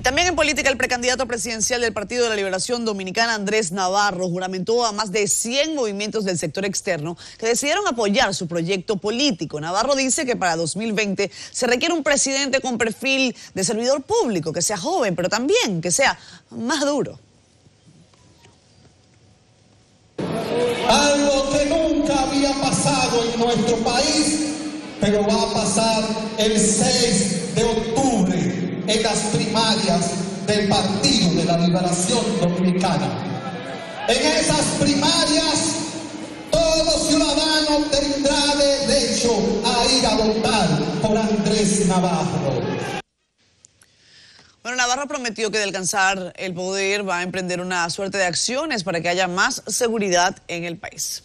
También en política, el precandidato presidencial del Partido de la Liberación Dominicana, Andrés Navarro, juramentó a más de 100 movimientos del sector externo que decidieron apoyar su proyecto político. Navarro dice que para 2020 se requiere un presidente con perfil de servidor público, que sea joven, pero también que sea más duro. Algo que nunca había pasado en nuestro país, pero va a pasar el 6 de octubre en las primarias del Partido de la Liberación Dominicana. En esas primarias, todo ciudadano tendrá derecho a ir a votar por Andrés Navarro. Bueno, Navarro prometió que de alcanzar el poder va a emprender una suerte de acciones para que haya más seguridad en el país.